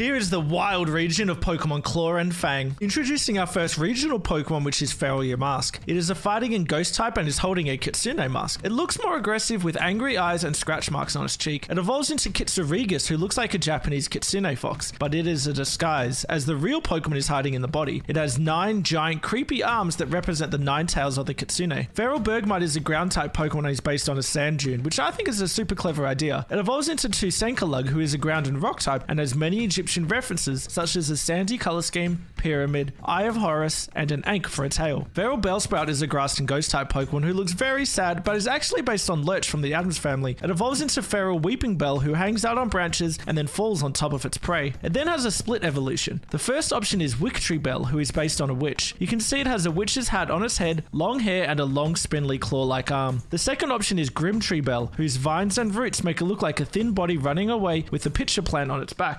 Here is the wild region of Pokemon Claw and Fang. Introducing our first regional Pokemon, which is Feral Yamask. It is a fighting and ghost type and is holding a Kitsune mask. It looks more aggressive with angry eyes and scratch marks on its cheek. It evolves into Kitsurigus, who looks like a Japanese Kitsune fox, but it is a disguise, as the real Pokemon is hiding in the body. It has nine giant creepy arms that represent the nine tails of the Kitsune. Feral Bergmite is a ground type Pokemon and is based on a sand dune, which I think is a super clever idea. It evolves into Tusankalug, who is a ground and rock type and has many Egyptian references, such as a sandy color scheme, pyramid, eye of Horus, and an ankh for a tail. Feral Bellsprout is a grass and ghost type Pokemon who looks very sad, but is actually based on Lurch from the Addams family. It evolves into Feral Weepinbell who hangs out on branches and then falls on top of its prey. It then has a split evolution. The first option is Wictree Bell, who is based on a witch. You can see it has a witch's hat on its head, long hair, and a long spindly claw-like arm. The second option is Grimtree Bell, whose vines and roots make it look like a thin body running away with a pitcher plant on its back.